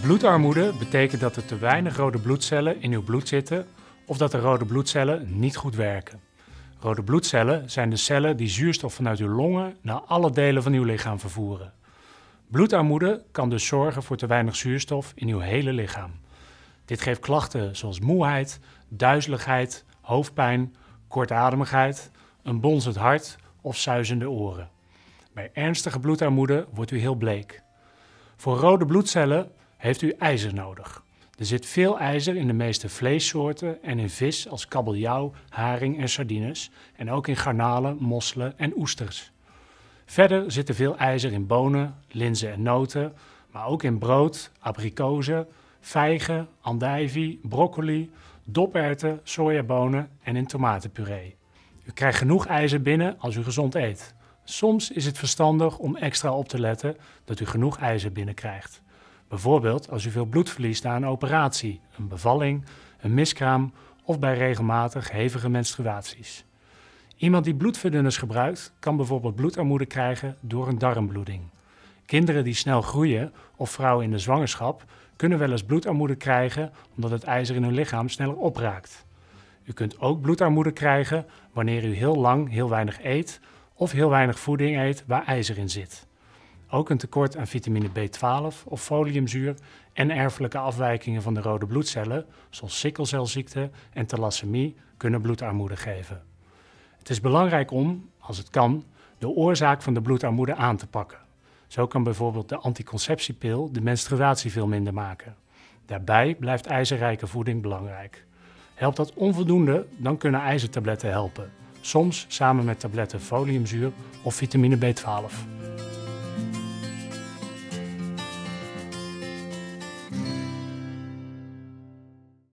Bloedarmoede betekent dat er te weinig rode bloedcellen in uw bloed zitten of dat de rode bloedcellen niet goed werken. Rode bloedcellen zijn de cellen die zuurstof vanuit uw longen naar alle delen van uw lichaam vervoeren. Bloedarmoede kan dus zorgen voor te weinig zuurstof in uw hele lichaam. Dit geeft klachten zoals moeheid, duizeligheid, hoofdpijn, kortademigheid, een bonzend hart of suizende oren. Bij ernstige bloedarmoede wordt u heel bleek. Voor rode bloedcellen heeft u ijzer nodig. Er zit veel ijzer in de meeste vleessoorten en in vis als kabeljauw, haring en sardines en ook in garnalen, mosselen en oesters. Verder zit er veel ijzer in bonen, linzen en noten, maar ook in brood, abrikozen, vijgen, andijvie, broccoli, doperwten, sojabonen en in tomatenpuree. U krijgt genoeg ijzer binnen als u gezond eet. Soms is het verstandig om extra op te letten dat u genoeg ijzer binnenkrijgt. Bijvoorbeeld als u veel bloed verliest na een operatie, een bevalling, een miskraam of bij regelmatig hevige menstruaties. Iemand die bloedverdunners gebruikt kan bijvoorbeeld bloedarmoede krijgen door een darmbloeding. Kinderen die snel groeien of vrouwen in de zwangerschap kunnen wel eens bloedarmoede krijgen omdat het ijzer in hun lichaam sneller opraakt. U kunt ook bloedarmoede krijgen wanneer u heel lang heel weinig eet of heel weinig voeding eet waar ijzer in zit. Ook een tekort aan vitamine B12 of foliumzuur en erfelijke afwijkingen van de rode bloedcellen, zoals sikkelcelziekte en thalassemie, kunnen bloedarmoede geven. Het is belangrijk om, als het kan, de oorzaak van de bloedarmoede aan te pakken. Zo kan bijvoorbeeld de anticonceptiepil de menstruatie veel minder maken. Daarbij blijft ijzerrijke voeding belangrijk. Helpt dat onvoldoende, dan kunnen ijzertabletten helpen. Soms samen met tabletten foliumzuur of vitamine B12.